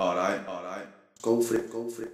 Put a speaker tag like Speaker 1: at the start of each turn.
Speaker 1: Alright, alright.
Speaker 2: Go for it, go for it.